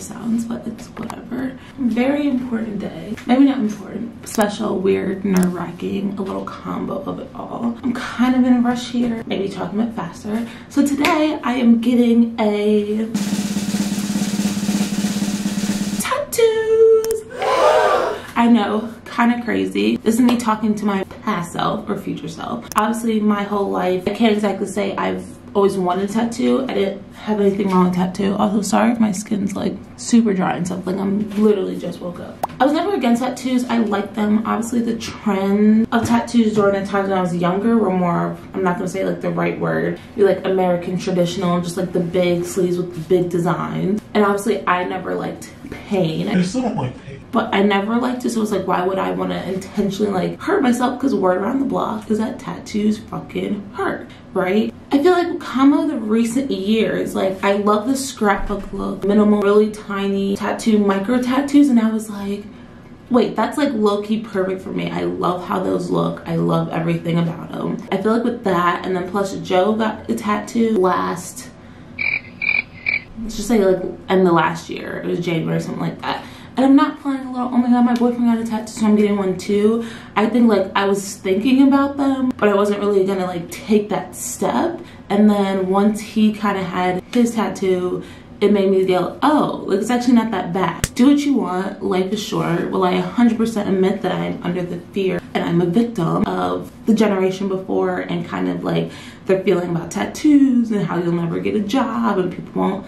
sounds, but it's whatever. Very important day. Maybe not important. Special, weird, nerve-wracking, a little combo of it all. I'm kind of in a rush here, maybe talking a bit faster. So today I am getting a know, kind of crazy. This is me talking to my past self or future self. Obviously, my whole life, I can't exactly say I've always wanted a tattoo. I didn't have anything wrong with tattoo. Also, sorry if my skin's like super dry and stuff. Like I'm literally just woke up. I was never against tattoos. I like them. Obviously, the trend of tattoos during the times when I was younger were more, I'm not gonna say like the right word, be like American traditional, just like the big sleeves with the big designs. And obviously, I never liked pain. I still don't like pain. But I never liked it, so it was like, why would I want to intentionally like hurt myself? Because word around the block is that tattoos fucking hurt, right? I feel like combo the recent years, like I love the scrapbook look, minimal, really tiny tattoo, micro tattoos, and I was like, wait, that's like low-key perfect for me. I love how those look. I love everything about them. I feel like with that, and then plus Joe got a tattoo last, let's just say like in the last year. It was January or something like that. I'm not planning a little, oh my god, my boyfriend got a tattoo, so I'm getting one too. I think like I was thinking about them, but I wasn't really gonna like take that step. And then once he kind of had his tattoo, it made me go, oh, like it's actually not that bad. Do what you want, life is short. Well, I 100% admit that I'm under the fear and I'm a victim of the generation before and kind of like their feeling about tattoos and how you'll never get a job and people won't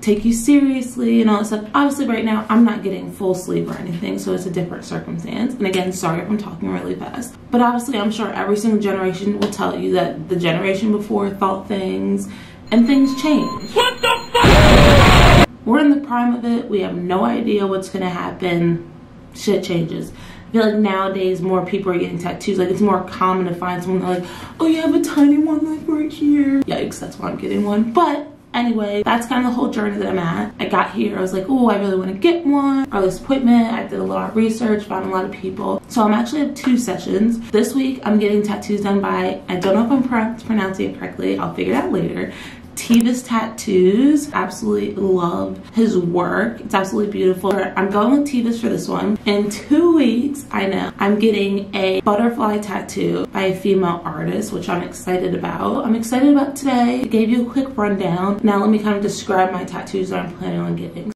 take you seriously and all that stuff. Obviously right now I'm not getting full sleep or anything, so it's a different circumstance. And again, sorry if I'm talking really fast. But obviously I'm sure every single generation will tell you that the generation before thought things and things change. What the fuck? We're in the prime of it. We have no idea what's gonna happen. Shit changes. I feel like nowadays more people are getting tattoos. Like it's more common to find someone like, oh you have a tiny one like right here. Yikes, that's why I'm getting one. But Anyway, that's kind of the whole journey that I'm at. I got here, I was like, oh, I really want to get one. Or this appointment, I did a lot of research, found a lot of people. So I'm actually at two sessions. This week, I'm getting tattoos done by, I don't know if I'm pronouncing it correctly, I'll figure it out later. Tivas Tattoos. Absolutely love his work. It's absolutely beautiful. I'm going with Tivas for this one. In two weeks, I know, I'm getting a butterfly tattoo by a female artist, which I'm excited about. I'm excited about today. I gave you a quick rundown. Now let me kind of describe my tattoos that I'm planning on getting.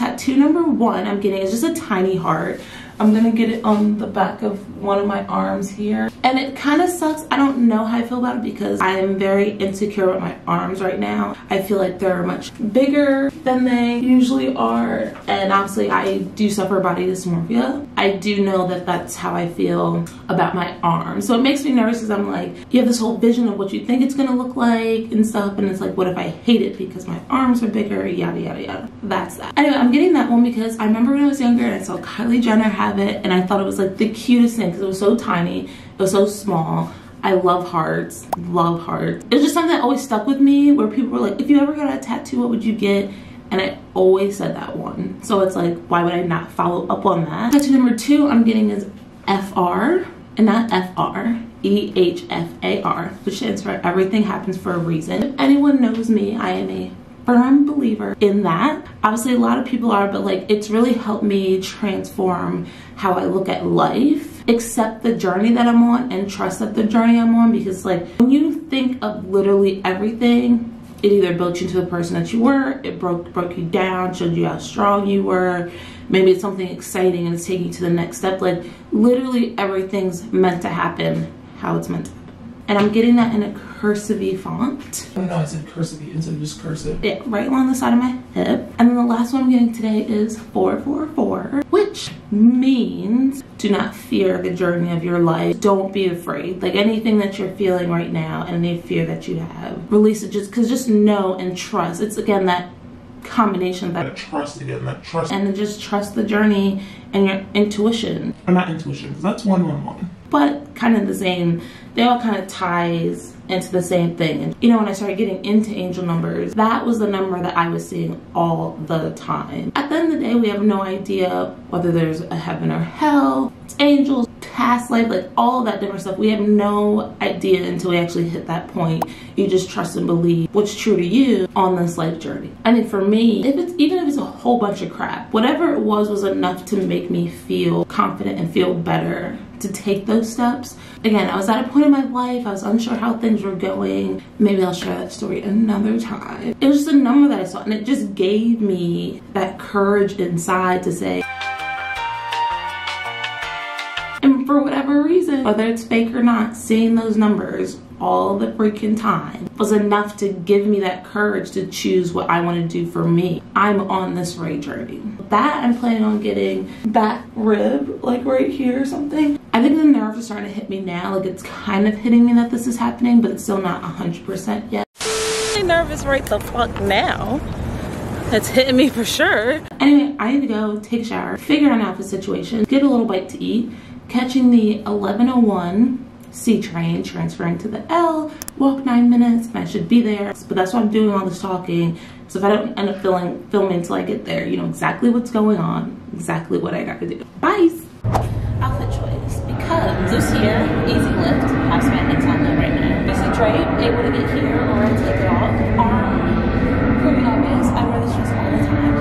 Tattoo number one I'm getting is just a tiny heart. I'm gonna get it on the back of one of my arms here. And it kind of sucks. I don't know how I feel about it because I am very insecure with my arms right now. I feel like they're much bigger than they usually are. And obviously I do suffer body dysmorphia. I do know that that's how I feel about my arms. So it makes me nervous because I'm like, you have this whole vision of what you think it's gonna look like and stuff. And it's like, what if I hate it because my arms are bigger, yada, yada, yada. That's that. Anyway, I'm getting that one because I remember when I was younger and I saw Kylie Jenner have it and I thought it was like the cutest thing because it was so tiny, it was so small. I love hearts, love hearts. It's just something that always stuck with me where people were like, if you ever got a tattoo, what would you get? And I always said that one. So it's like, why would I not follow up on that? Tattoo number two I'm getting is FR and not FR. E-H-F-A-R, which stands for everything happens for a reason. If anyone knows me, I am a firm believer in that. Obviously, a lot of people are, but like it's really helped me transform how I look at life, accept the journey that I'm on, and trust that the journey I'm on. Because like when you think of literally everything, it either built you into the person that you were, it broke broke you down, showed you how strong you were. Maybe it's something exciting and it's taking you to the next step. Like literally everything's meant to happen how it's meant to and I'm getting that in a cursive font. No, I said cursive instead of just cursive. Yeah, right along the side of my hip. And then the last one I'm getting today is 444, which means do not fear the journey of your life. Don't be afraid. Like anything that you're feeling right now and any fear that you have, release it just because just know and trust. It's again that combination of that, that trust again, that trust. And just trust the journey and your intuition. Or not intuition, because that's 111. But kind of the same. They all kind of ties into the same thing. And you know, when I started getting into angel numbers, that was the number that I was seeing all the time. At the end of the day, we have no idea whether there's a heaven or hell. It's angels, past life, like all of that different stuff. We have no idea until we actually hit that point. You just trust and believe what's true to you on this life journey. I mean, for me, if it's even if it's a whole bunch of crap, whatever it was was enough to make me feel confident and feel better to take those steps. Again, I was at a point in my life, I was unsure how things were going. Maybe I'll share that story another time. It was just a number that I saw, and it just gave me that courage inside to say, for whatever reason, whether it's fake or not, seeing those numbers all the freaking time was enough to give me that courage to choose what I want to do for me. I'm on this right journey. That I'm planning on getting back rib, like right here or something. I think the nerves are starting to hit me now. Like it's kind of hitting me that this is happening, but it's still not 100% yet. I'm nervous right the fuck now. It's hitting me for sure. Anyway, I need to go take a shower, figure out an outfit situation, get a little bite to eat, catching the 1101 C train, transferring to the L, walk nine minutes, and I should be there. But that's why I'm doing all this talking. So if I don't end up filming, filming until I get there, you know exactly what's going on, exactly what I gotta do. Bye! Outfit choice. Because this here, easy lift, has my head's on low right now. Easy tray, able to get here or take it off. Um, Arm, pretty obvious. I wear this dress all the time.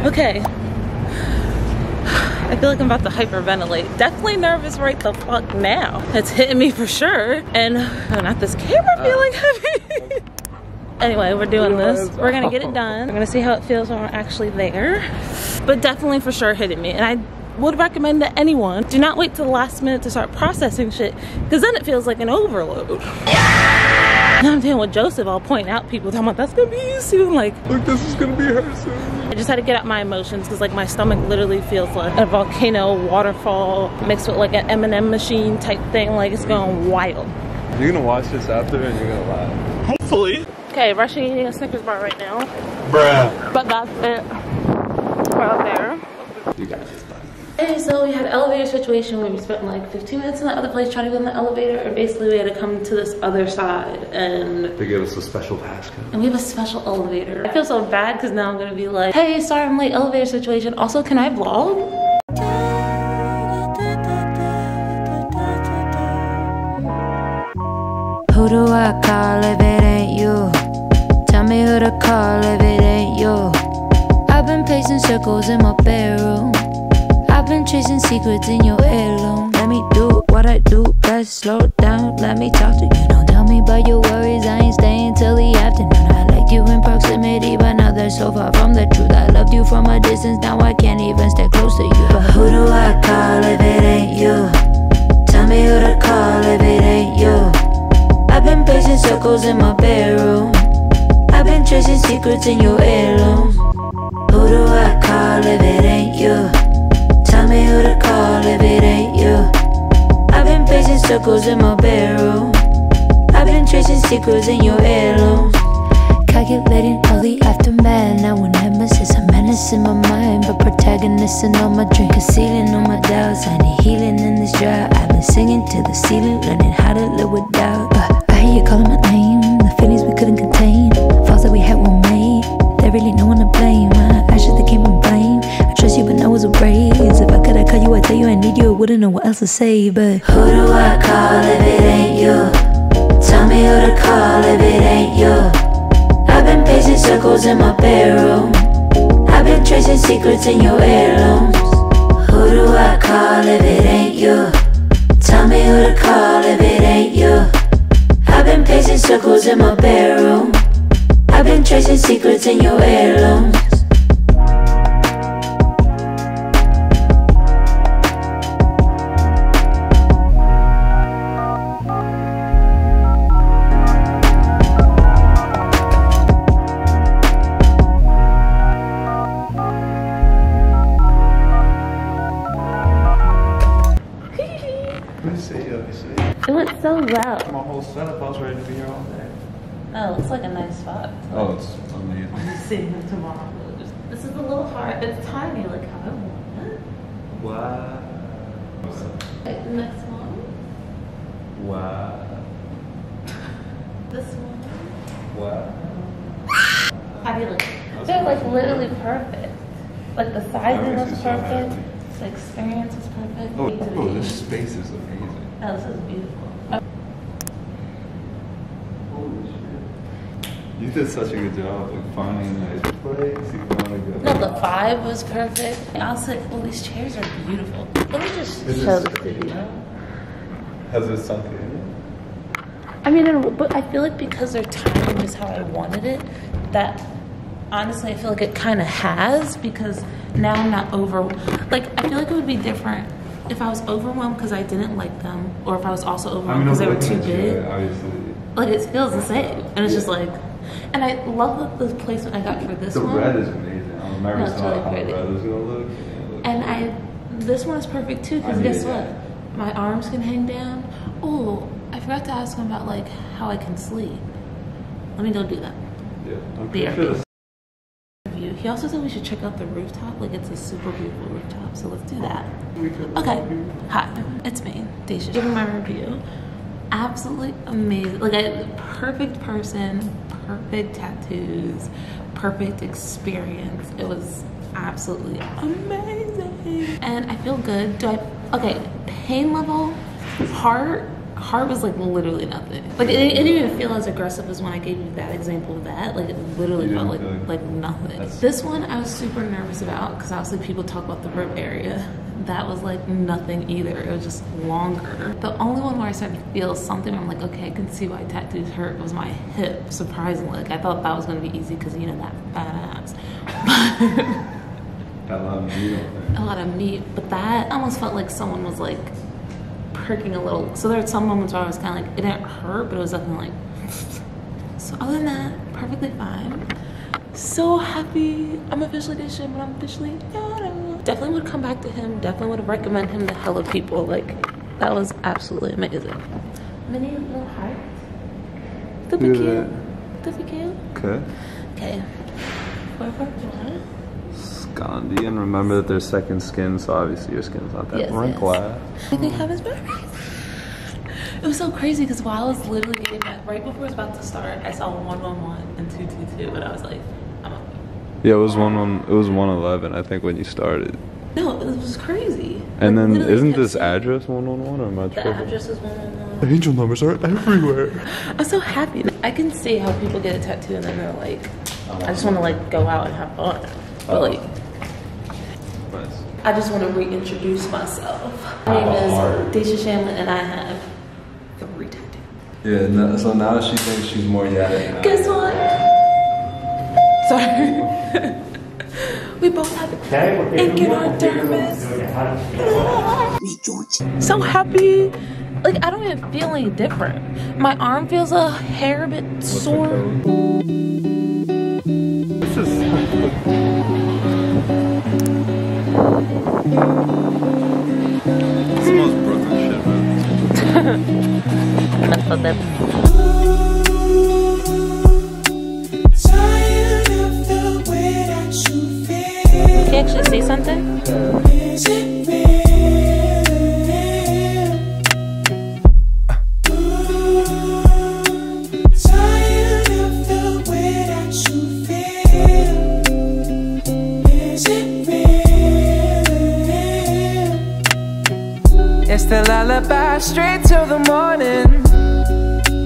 But, okay. I feel like I'm about to hyperventilate. Definitely nervous right the fuck now. It's hitting me for sure. And oh, not this camera uh. feeling heavy. anyway, we're doing this. We're gonna get it done. We're gonna see how it feels when we're actually there. But definitely for sure hitting me. And I would recommend to anyone, do not wait till the last minute to start processing shit, because then it feels like an overload. Now I'm dealing with Joseph, I'll point out people talking about that's gonna be you soon. Like, Look, this is gonna be her soon. I just had to get out my emotions because like my stomach literally feels like a volcano waterfall mixed with like an M&M machine type thing. Like it's going wild. You're gonna watch this after and you're gonna laugh. Hopefully. Okay, rushing eating a Snickers bar right now. Bruh. But that's it. We're out there. You got this, bud. Okay, so we had elevator situation where we spent like 15 minutes in that other place trying to get in the elevator, and basically we had to come to this other side, and They gave us a special passcode. and we have a special elevator. I feel so bad because now I'm gonna be like, hey, sorry I'm late, elevator situation. Also, can I vlog? Who do I call if it ain't you? Tell me who to call if it ain't you. I've been pacing circles in my bedroom. Been chasing secrets in your heirloom. Let me do what I do best. Slow down, let me talk to you. Don't tell me about your worries. I ain't staying till the afternoon. I liked you in proximity, but now they're so far from the truth. I loved you from a distance, now I can't even stay close to you. But who do I call if it ain't you? Tell me who to call if it ain't you. I've been pacing circles in my bedroom. I've been chasing secrets in your heirlooms. Who do I call if it ain't you? Me who to call if it ain't you. I've been pacing circles in my bedroom. I've been chasing secrets in your heirlooms. Calculating all the aftermath. Now when nemesis, a menace in my mind, but protagonist in all my dreams, concealing all my doubts. I need healing in this drought. I've been singing to the ceiling, learning how to live without. But I hear you calling my name, to say. But who do I call if it ain't you? Tell me who to call if it ain't you. I've been pacing circles in my bedroom. I've been tracing secrets in your heirlooms. Who do I call if it ain't you? Tell me who to call if it ain't you. I've been pacing circles in my bedroom. I've been tracing secrets in your heirlooms. Like a nice spot. Oh, it's amazing. See him tomorrow. This is a little hard, but it's tiny, like how I want it. Wow. Next one. Wow. This one. Wow. How do you like? They're like literally perfect. Like the sizing makes was you so perfect. happy. The experience was perfect. Oh, oh, this space is amazing. Oh, this is beautiful. Oh, Holy shit. You did such a good job like finding a nice place you want to go. No, the vibe was perfect. I was like, well, these chairs are beautiful. Let me just Is show the studio. Has it sunk in? I mean, it- but I feel like because they're timing just how I wanted it, that honestly, I feel like it kind of has because now I'm not over. Like, I feel like it would be different if I was overwhelmed because I didn't like them, or if I was also overwhelmed because they were too big. Obviously. Like, it feels the same, and it's just like. And I love the, the placement I got for this The one. red is amazing. I never No, saw really how pretty. the red is gonna look. and I, this one is perfect too, because guess what? that. My arms can hang down. Oh, I forgot to ask him about like how I can sleep. Let me go do that. Yeah, I'm pretty sure the He also said we should check out the rooftop. Like it's a super beautiful rooftop, so let's do that. Okay. Hi, it's me, Daysha. Giving my review. Absolutely amazing. Like a perfect person, perfect tattoos, perfect experience. It was absolutely amazing. And I feel good. Do I okay, pain level, heart heart was like literally nothing. Like it, it didn't even feel as aggressive as when I gave you that example of that. Like it literally felt like like nothing. That's- This one I was super nervous about because obviously people talk about the rib area. That was like nothing either. It was just longer. The only one where I started to feel something, I'm like, okay, I can see why tattoos hurt. Was my hip. Surprisingly, like I thought that was gonna be easy because you know that fat ass. got a lot of meat a lot of meat, but that almost felt like someone was like pricking a little. So there were some moments where I was kind of like, it didn't hurt, but it was definitely like. So other than that, perfectly fine. So happy. I'm officially shit, but I'm officially. Definitely would come back to him. Definitely would recommend him to hella people. Like that was absolutely amazing. Mini little heart. Super Look cute. at Super cute. Okay. Okay. Four, four, four. Scandi, and remember that there's second skin, so obviously your skin's not that Yes, wrinkly. I think have his birthday. It was so crazy because while I was literally getting back, right before it was about to start, I saw 111 and 222, and I was like, I'm up. Yeah, it was one one. It was one eleven, I think, when you started. No, it was crazy. And Like, then isn't kept this seeing- address one one one or am I The tripping? address is 111. Angel numbers are everywhere. I'm so happy. I can see how people get a tattoo and then they're like, I just want to like go out and have fun. But oh. like, Nice. I just want to reintroduce myself. My name is Daysha Shamlin, and I have three tattoos. Yeah. No, so now she thinks she's more yeah. Guess what? Sorry. We both have ink in our dermis. So happy. Like, I don't even feel any different. My arm feels a hair bit sore. This is. It's the most Brooklyn shit, man. That's what that's. Feel. Is it real? It's the lullaby straight till the morning.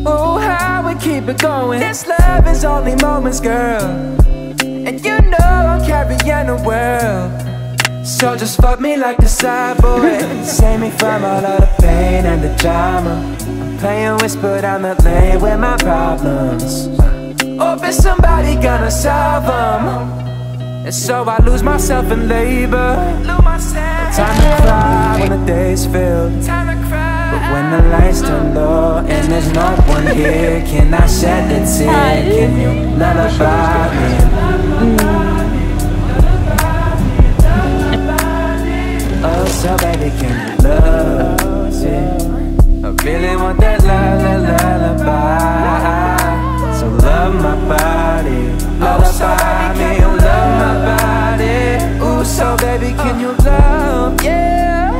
Oh, how we keep it going. This love is only moments, girl. Know the world. So just fuck me like the cyborg. Save me from all of the pain and the drama. I'm playing whisper down the lane with my problems. Hope it's somebody gonna solve them. And so I lose myself in labor. Time to cry when the day's filled. But when the lights turn low and there's no one here, can I shed a tear? Can you lullaby me? So baby, can you love it? I really want that la la lullaby. So love my body, lullaby oh, me, oh, love my body. Ooh, so baby, can you love, yeah.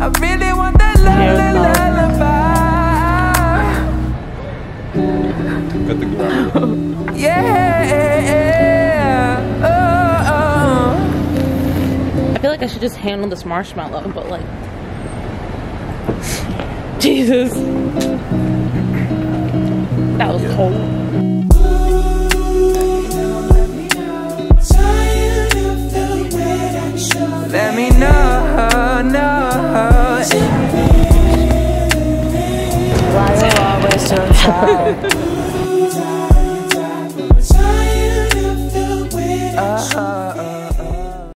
I really want that la la lullaby. Got the Yeah. Like I should just handle this marshmallow, but like, Jesus, that was cold. Let me know, know. Why you always so tired?